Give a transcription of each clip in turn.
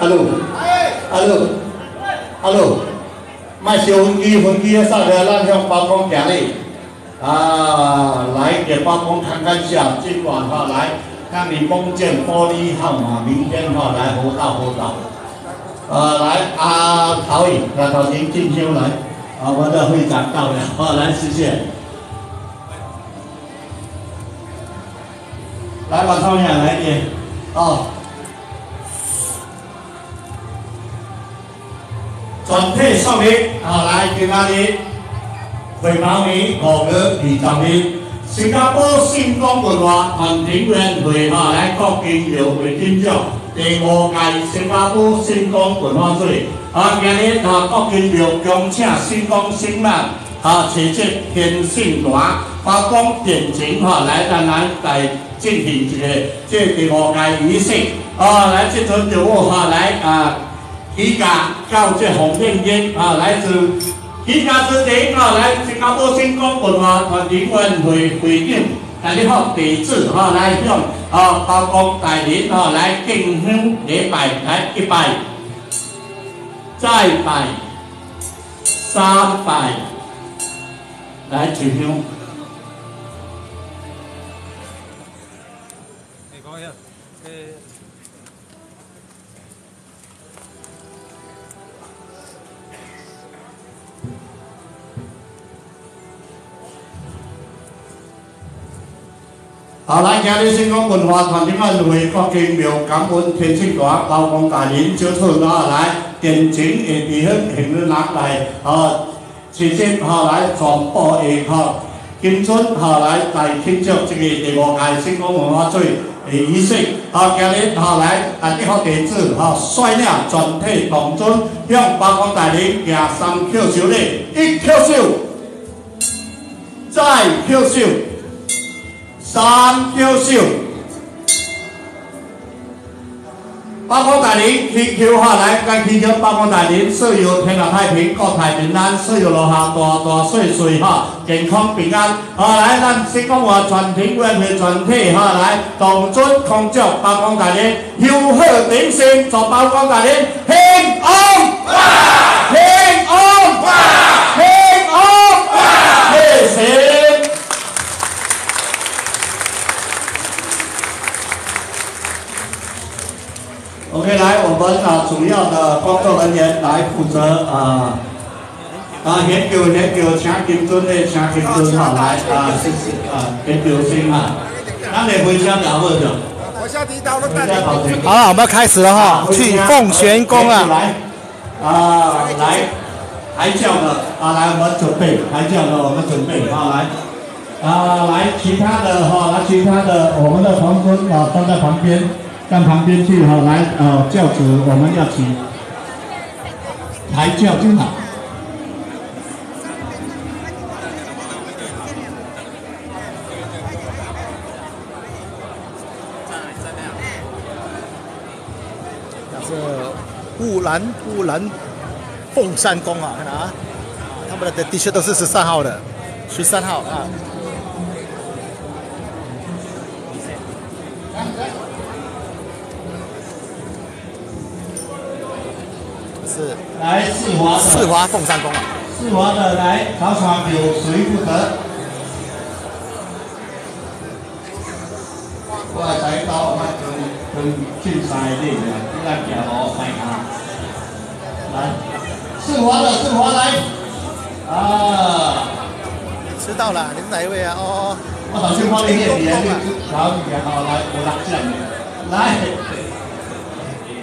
阿路，阿路，阿路，卖小分机，分机的上来，咱向北方行哩。啊，来给北方看看下，今晚哈来，看你弓箭玻璃号码，明天哈来活到活到。呃，来啊，陶颖，来陶婷进修来，啊，我们的会长到了，来谢谢。来，往上面来一点，哦。全体说明，好来，今仔日会报名五月二十日，新加坡信光文化团体员会哈来国金庙会金奖第五届新加坡信光文化节。啊，今日啊国金庙恭请信光新浪啊，持节天信团发光点睛哈来咱咱来进行一个这第五届仪式。啊，来这阵就我哈来啊。起价到这红领巾啊，来自起价之前啊，来新加坡新光文化团体委员会会长，大家好，地址啊，来向啊包公大人啊来敬香礼拜，来一拜，再拜，三拜，来敬香。好，来，今日新光文化团体晚会，国敬庙感恩天庆大，包公大人招出啊来，电情的地方行日拿来，啊，直接哈来全部的好，今春好来来庆祝这个第五届新光文化节的仪式。好，今日好来大家好弟子哈，率领全体同尊向包公大人行三叩首礼，一叩首，再叩首。三优秀，八方大人祈求下来，该祈求八方大人所有天下太平，国泰民安，所有落下大大岁岁哈，健康平安。好来，咱先讲话全体委员会全体哈来，同尊恭祝八方大人寿贺鼎盛，祝八方大人平安，平安，平安，谢谢。OK，来，我们啊主要的工作人员来负责啊啊研究研究请金尊的请金尊哈来啊是是啊研究生啊，咱来回家聊不着。我下地刀了，好了，我们要开始了哈，去奉玄宫啊。来啊来，抬轿的啊来，我们准备抬轿的，我们准备啊来啊来，其他的哈来，其他的我们的皇孙啊都在旁边。到旁边去哈，来呃轿子我们要请抬轿就好。这乌兰乌兰凤山宫啊，看到啊，他们的的确都是十三号的，十三号啊。是来四华四华凤山宫啊，四华的来考场有谁不得？我来到，我跟跟竞赛的人，来行路赛下。来，四华的四华来啊！知道了，你是哪一位啊？哦，我好像帮你念念，好，好来，我拿奖来，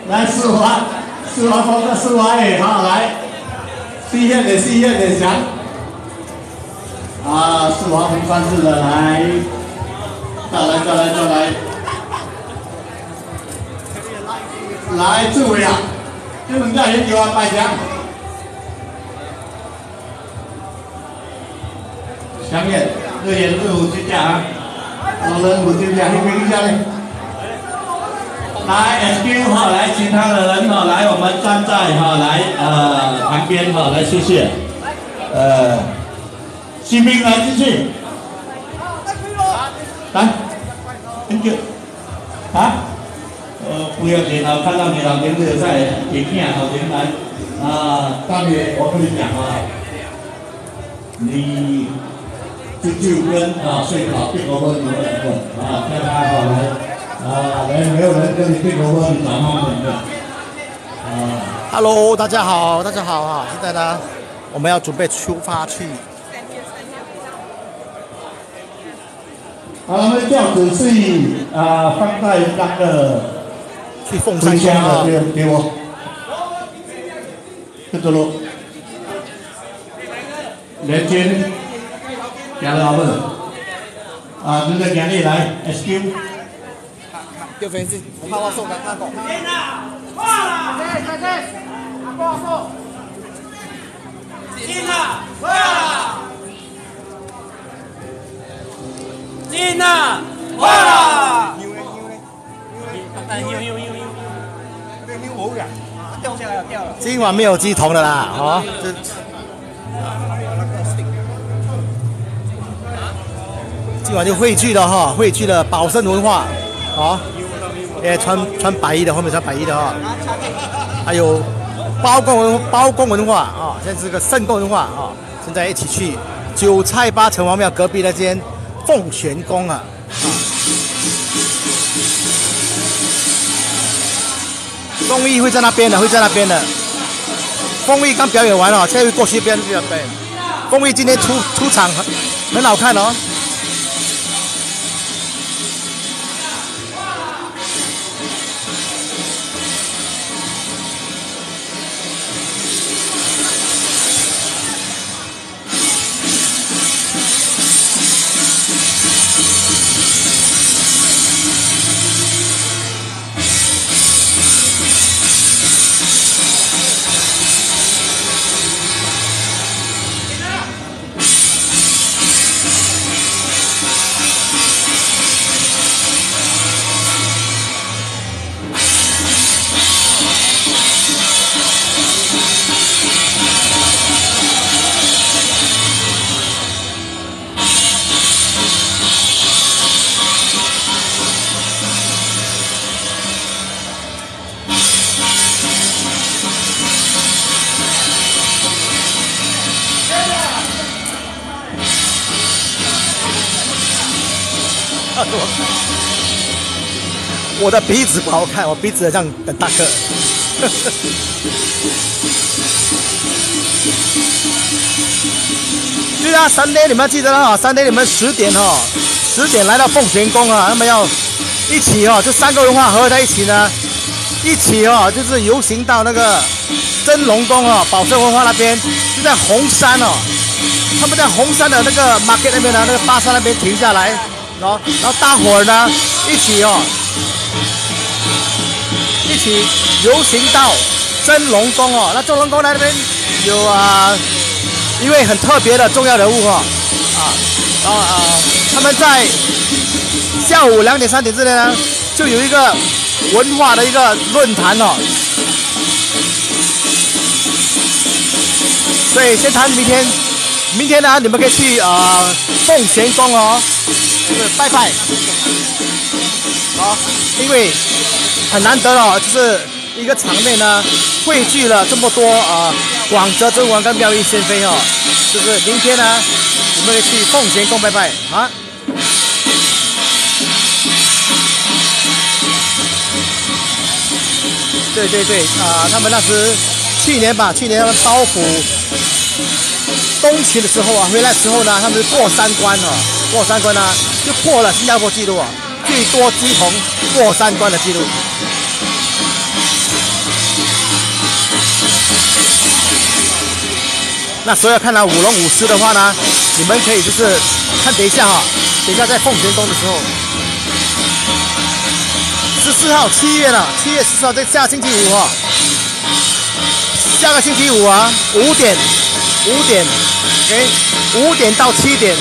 来四华。四华峰的四华诶，好来，西线的西线的翔，啊，四华峰三四的来，再来再来再来，来志伟啊，这们家研究啊，拜奖，下面热眼热舞之家啊，老人舞之家，你评一下嘞。来，SQ 哈，来其他的人哈，来我们站在哈，来呃旁边哈，来谢谢。呃，新兵来继续。来，Thank you。啊？呃，不要紧啊，看到你老年的在影片好前来啊，大约我跟你讲啊，你就就跟啊睡好变个温有两个啊，大家好来啊，来没有人跟你啊。Hello，大家好，大家好啊！现在呢，我们要准备出发去好，我们轿子是啊放在那个去凤山回家宫啊的，。给给我，这个咯，连接，行了不？啊，你再行你来，SQ，六分是我怕我送他看过。进呐！哇！今晚没有鸡童的啦，哦，今晚就汇聚了哈，汇聚了宝生文化，哦，诶穿穿白衣的，后面穿白衣的哈，还有包公文包公文化啊，现在是个圣公文化啊，现在一起去韭菜八城隍庙隔壁那间凤玄宫啊。丰毅会在那边的，会在那边的。丰毅刚表演完了，现在会过去一边这边。丰毅今天出出场很很好看哦。我的鼻子不好看，我鼻子这样很大个。对啊，三爹你们记得了哈，三爹你们十点哈，十点来到凤泉宫啊，他们要一起哦，这三个文化合在一起呢，一起哦，就是游行到那个真龙宫哦，宝盛文化那边，就在红山哦，他们在红山的那个 market 那边呢，那个巴士那边停下来，然后然后大伙呢一起哦，一起游行到真龙宫哦。那真龙宫那边有啊一位很特别的重要人物哦，啊，然后啊他们在下午两点三点之内呢，就有一个文化的一个论坛哦。所以先谈明天，明天呢，你们可以去啊、呃凤泉宫哦，就是拜拜，好，因为很难得哦，就是一个场面呢，汇聚了这么多啊、广泽真王跟妙义仙妃哦，就是明天呢，我们去奉贤宫拜拜啊。对对对，啊、他们那时去年吧，去年他们包袱东巡的时候啊，回来时候呢，他们过三关哦，过三关呢就破了新加坡纪录啊，最多鸡童过三关的记录。那所以看到舞龙舞狮的话呢，你们可以就是看等一下哈、等一下在奉天宫的时候，十四号七月了，七月十四号在下星期五哈、下个星期五啊，五点，五点，OK，五点到七点，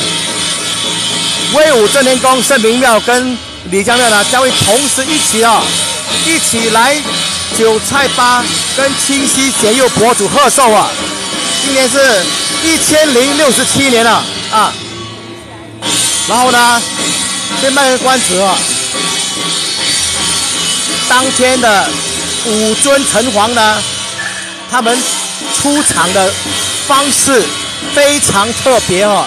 威武正天宫、圣明庙跟李江庙呢将会同时一起啊，一起来韭菜吧跟清溪贤佑博主贺寿啊，今年是一千零六十七年了啊，然后呢，先卖个关子。啊。当天的五尊城隍呢，他们出场的方式非常特别哦，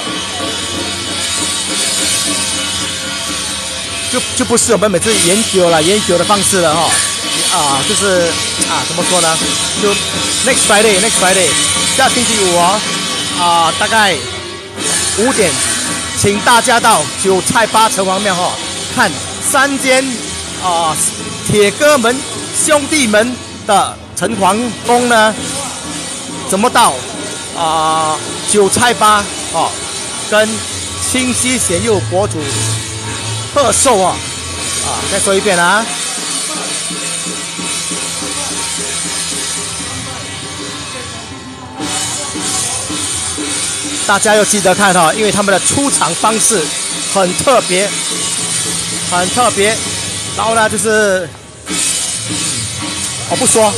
就就不是我们每次研究了研究的方式了哈、啊，就是啊，怎么说呢？就 next Friday，next Friday，下星期五哦，啊，大概五点，请大家到九菜八城隍庙哈、看三间啊铁哥们兄弟们的城隍宫呢，怎么到啊九菜八哦，跟清溪贤佑博主贺寿啊啊，再说一遍啊。大家要记得看哈，因为他们的出场方式很特别，很特别。然后呢，就是我不说，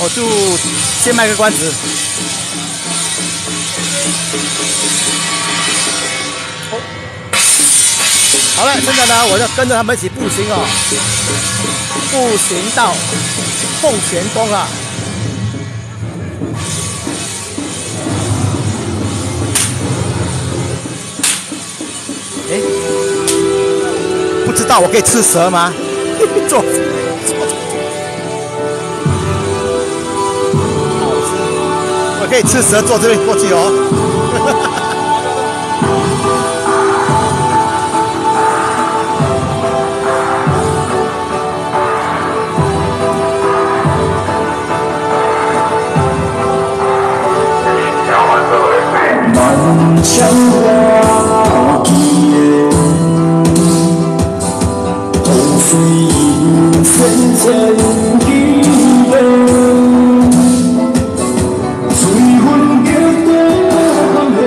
我就先卖个关子。好了，现在呢，我就跟着他们一起步行哦，步行到凤泉宫啊。哎，不知道我可以吃蛇吗？坐，坐，我可以吃蛇，坐这边过去哦。满腔花期的，同水银线千几个，水分结多甘甜，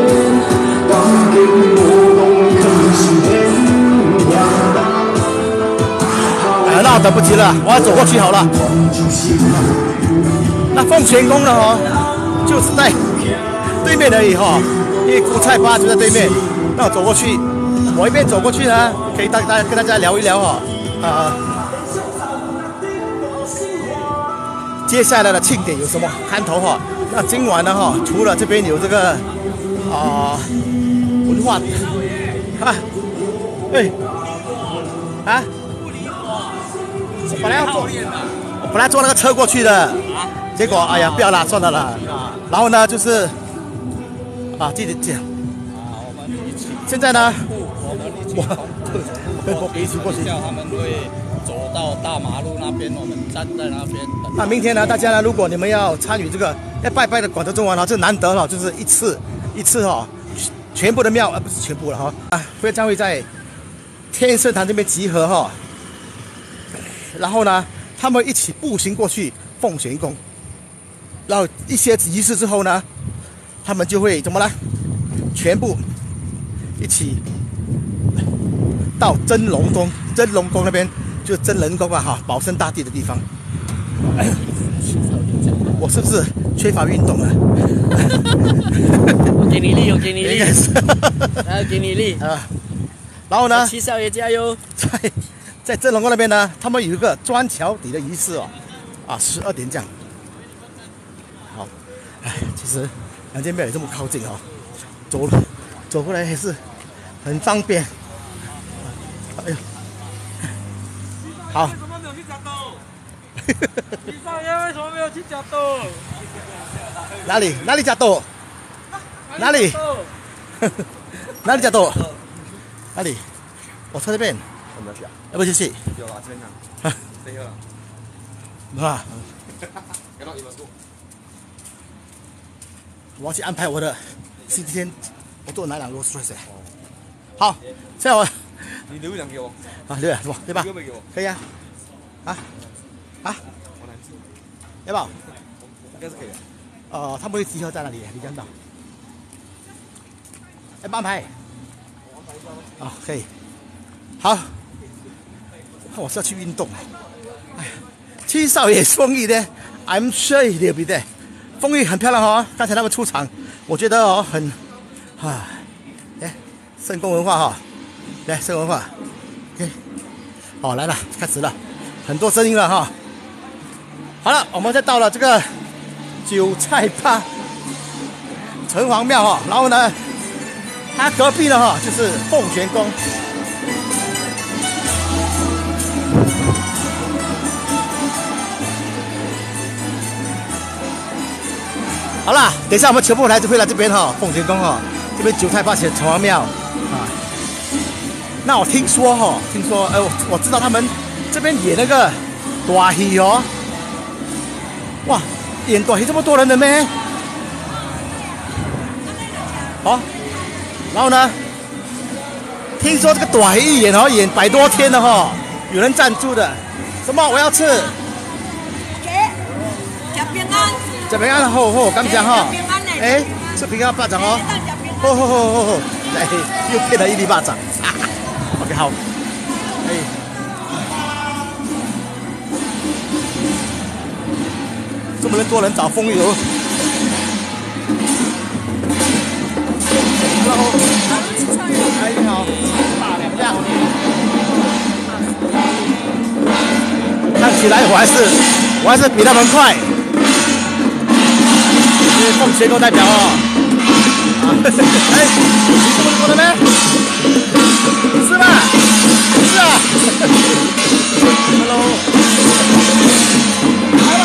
感激无动肯是天涯。哎，那我等不及了，我要走过去好了。那凤泉宫呢？哦，就是在对面而已哈、因为古菜吧就在对面。那我走过去，我一边走过去呢，可以大大家跟大家聊一聊哈、啊。接下来的庆典有什么看头哈、那今晚呢哈、除了这边有这个啊、文化啊，哎啊，我本来要坐，我本来坐那个车过去的，结果哎呀不要啦，算了啦。然后呢就是啊，记得这样。现在呢，我跟我一起过去。叫他们会走到大马路那边，我们站在那边等。那明天呢，大家呢，如果你们要参与这个要拜拜的广州中王呢，这难得了，就是一次一次哈、全部的庙，啊，不是全部了哈，啊，会将会在天圣堂这边集合哈、然后呢，他们一起步行过去奉玄宫，然后一些仪式之后呢，他们就会怎么呢？全部一起到真龙宫，真龙宫那边就是真人宫啊哈，保生大帝的地方。我是不是缺乏运动啊？我 给你力，我给你力，来给你力。啊。然后呢，七少爷加油！在在真龙宫那边呢，他们有一个砖桥底的仪式哦，啊，十二点这样。好，哎，其实两间庙也这么靠近哦，走了走过来也是很方便。哎呦，好，为什么没有去为什么没有去加豆？哪里哪里加多？哪里哪里加多？哪里？我车这边。要不要去去？有啦，真的。啊这个啦。啊，给到你们做。我要去安排我的星期天我做哪两个 Rolls Royce。好，现在我你留一辆给我，啊留两是吧？对吧？可以啊，啊啊，我来吃，要不要？应该是可以的。呃，他们会集合在哪里？你讲到。要不安排？啊，可以。好，我是要去运动。哎呀，七少爷丰裕呢？I'm sure he'll be there。丰裕很漂亮哦，刚才他们出场，我觉得哦很，啊，哎，圣宫文化哈、来圣文化，OK，好来了，开始了。很多声音了哈。好了，我们再到了这个韭菜吧城隍庙哈，然后呢，它隔壁的哈就是凤泉宫。好啦，等一下我们全部来就会来这边哈，凤泉宫哈，这边韭菜八城城隍庙啊。那我听说哈，听说哎，我我知道他们这边演那个大戏哦，哇，演大戏这么多人的咩？好，然后呢，听说这个短戏一演哦，演百多天的哈，有人赞助的，什么？我要吃，给吃平安，这边安好好，感谢哈哎，吃平安巴掌哦。好好好好好，来又配了一粒巴掌，OK 好，哎，这么多人找风油，Hello，哎你好，大两辆，看起来我还是我还是比他们快，因为凤泉宫代表哦。哎，你这么说的咩？是吧？是啊。Hello。来了。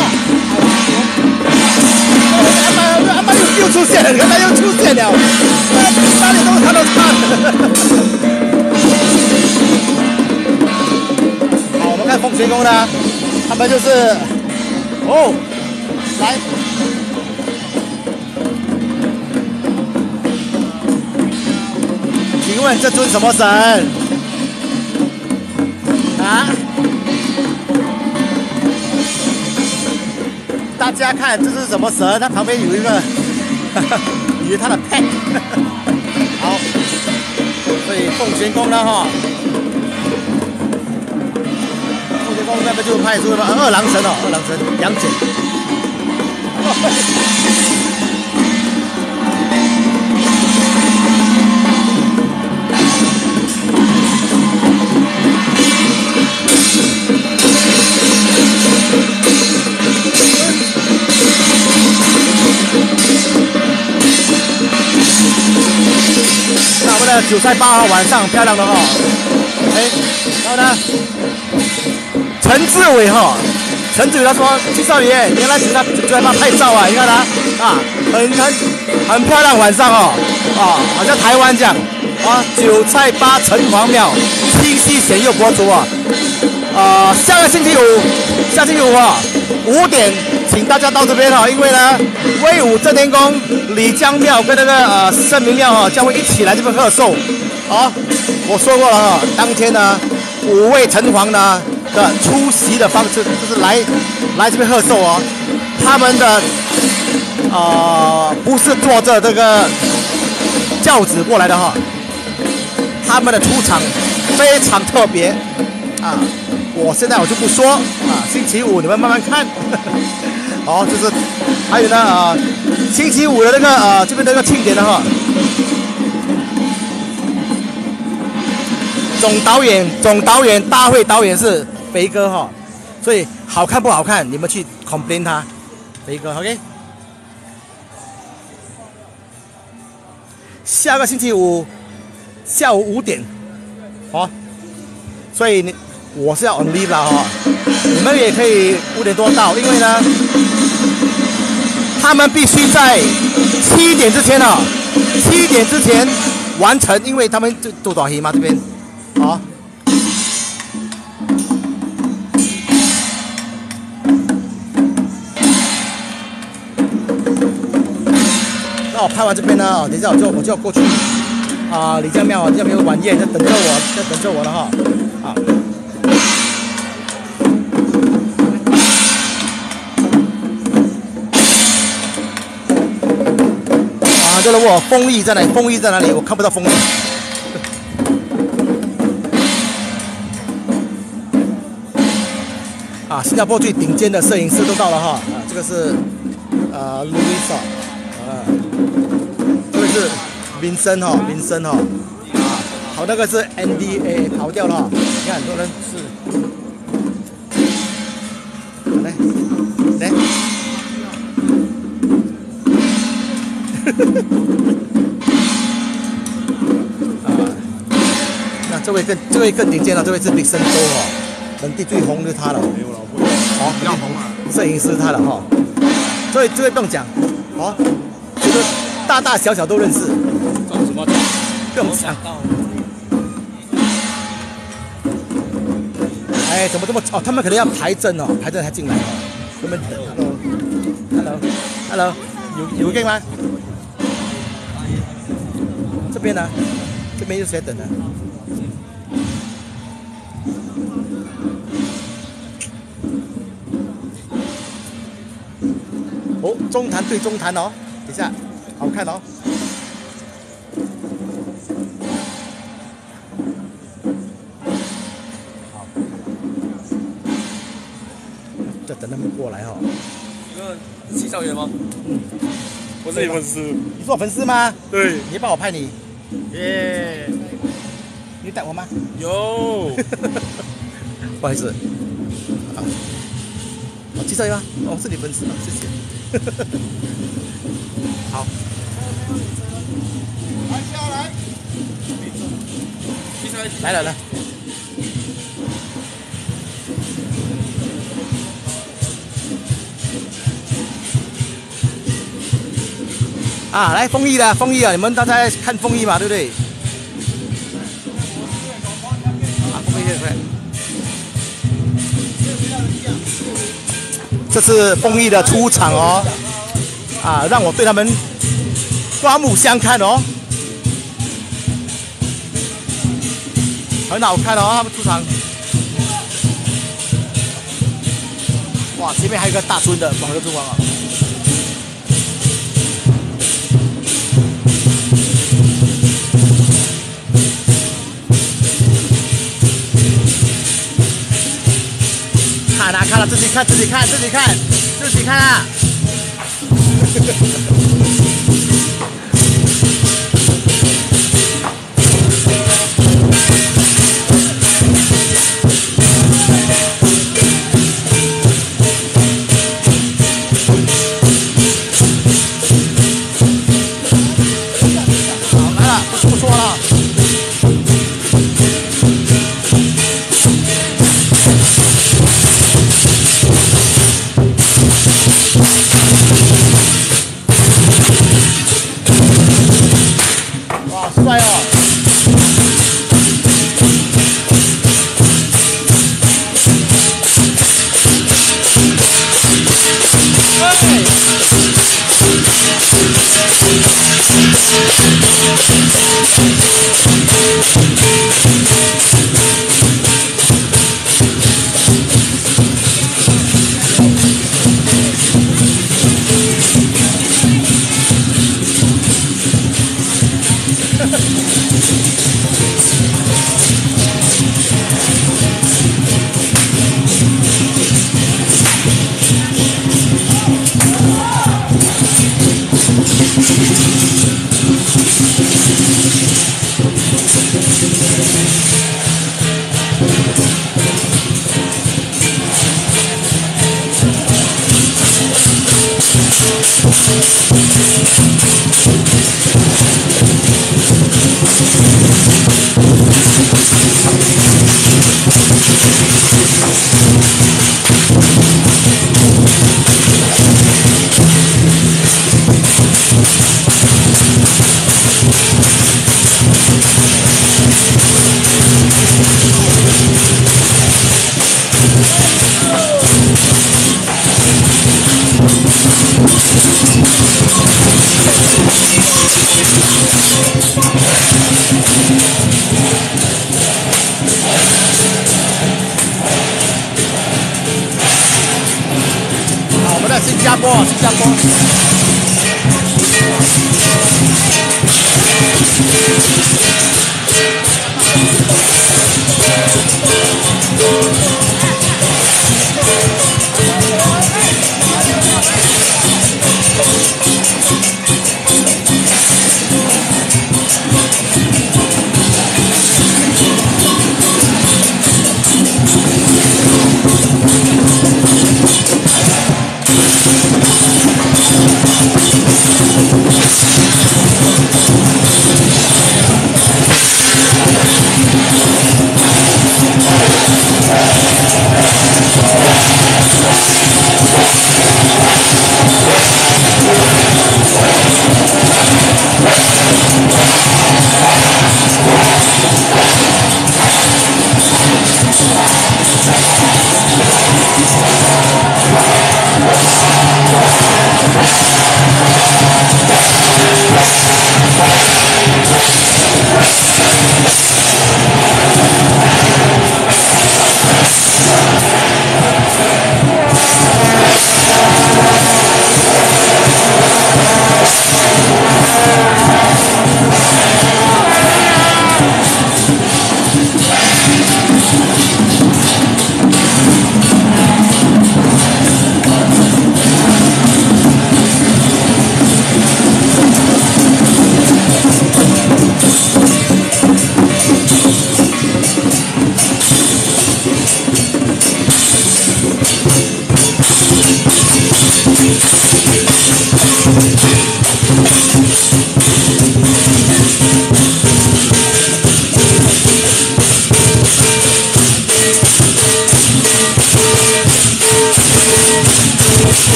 阿妈，阿妈又又出现了，原来又出现了，哪里都看到他。好，我们看凤泉宫呢，他们就是，哦，来。问这尊什么神？啊？大家看这是什么神？它旁边有一个，以为它的配。好，所以凤泉宫呢哈，凤泉宫那边就派出了二郎神哦，二郎神杨戬。韭菜八号晚上漂亮的哈，哎，然后呢，陈志伟哈，陈志伟他说，金少爷，你来韭菜韭菜八拍照啊，你看他啊，很很很漂亮晚上哦，啊，好像台湾这样啊，韭菜八城隍庙清晰显佑博主啊，啊，下个星期五，下星期五啊，五点。请大家到这边哈，因为呢，威武正天宫、李江庙跟那个呃圣明庙哈，将会一起来这边贺寿。好，我说过了哈，当天呢，五位城隍呢的出席的方式就是来来这边贺寿哦。他们的呃不是坐着这个轿子过来的哈，他们的出场非常特别啊。我现在我就不说啊，星期五你们慢慢看。好，就是还有呢啊，星期五的那个啊这边那个庆典的哈，总导演总导演大会导演是肥哥哈，所以好看不好看你们去 complain 他，肥哥 OK。下个星期五下午五点，好，所以你。我是要 on leave 了哈，你们也可以五点多到，因为呢，他们必须在七点之前啊，七点之前完成，因为他们就做短戏嘛这边，好。那我拍完这边呢，等一下我就我就要过去啊，李家庙啊这边有晚宴在等着我，在等着我了哈，啊。对了，我风翼在哪里？风翼在哪里？我看不到风翼。啊，新加坡最顶尖的摄影师都到了哈，啊，这个是啊，Louisa，啊，这个是民生哈，民生哈，啊，好，那个是 NDA 逃掉了，你看很多人是，来，来，这位更这位更顶尖了，这位是李森多哦，本地最红的他了。没有了，好，比较红啊。摄影师他了哈，这位这位不用讲，好，这个大大小小都认识，中什么奖？不用讲。哎，怎么这么哦？他们可能要排阵哦，排阵才进来哦。他们等，hello，hello，hello，有有个吗？这边呢？这边有谁等呢？哦，中坛对中坛哦，等一下，好看哦。好，再等他们过来哦。一个洗澡员吗？我是你粉丝。你是我粉丝吗？对，你帮我拍你，耶，你带我吗？有。不好意思，好，好介绍一下，哦，是你粉丝吗？谢谢。呵呵呵好。下来来来来来。啊来风衣的风衣啊你们大家看风衣嘛对不对？这次丰毅的出场哦，啊，让我对他们刮目相看哦，很好看哦，他们出场。哇，前面还有个大尊的广州之光啊！自己看自己看自己看自己看啊！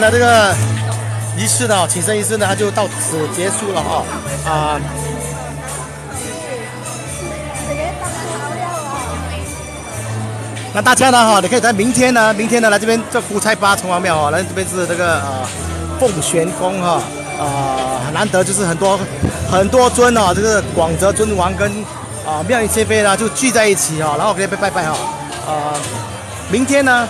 那这个仪式呢，请生仪式呢，它就到此结束了哈啊。那大家呢？哈，你可以在明天呢，明天呢来这边这福菜八城隍庙啊，来这边是这个呃凤玄宫哈啊，难得就是很多很多尊哦，这个广泽尊王跟啊妙音仙妃呢？就聚在一起哈，然后可以拜拜拜哈啊，明天呢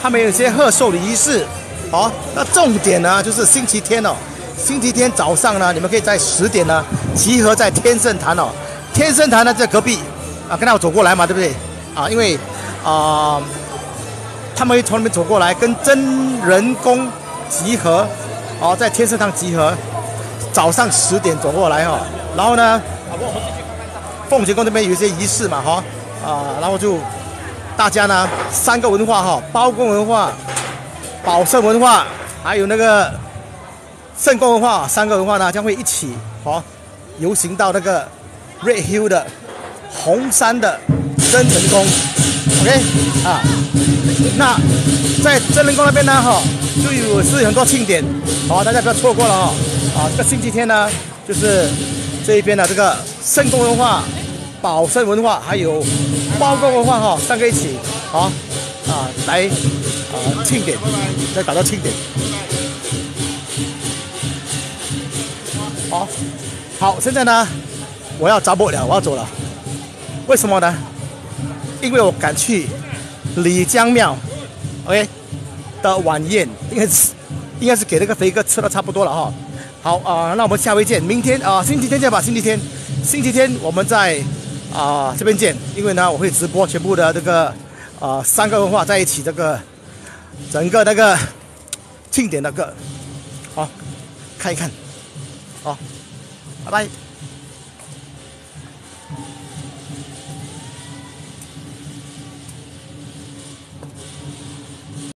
他们有些贺寿的仪式，好，那重点呢就是星期天哦，星期天早上呢，你们可以在十点呢集合在天圣坛哦，天圣坛呢在隔壁啊，跟他走过来嘛，对不对啊？因为啊，他们会从那边走过来，跟真人工集合，哦，在天圣堂集合，早上十点走过来哈，然后呢，凤姐宫那边有一些仪式嘛哈，啊，然后就大家呢三个文化哈，包公文化、保圣文化，还有那个圣公文化，三个文化呢将会一起哦游行到那个 Red Hill 的红山的真人宫。OK 啊，那在真人宫那边呢，哈，就有是很多庆典，好，大家不要错过了哦。啊，这个星期天呢，就是这一边的这个圣公文化、保圣文化，还有包公文化哈，三个一起，好啊，来庆典，再搞到庆典。好，好，现在呢，我要找不了，我要走了，为什么呢？因为我赶去李江庙，OK？的晚宴，应该是应该是给那个肥哥吃的差不多了哈。好啊、那我们下回见，明天啊、星期天见吧，星期天，星期天我们在啊、这边见，因为呢我会直播全部的这个啊、三个文化在一起这个整个那个庆典那个，好看一看，好，拜拜。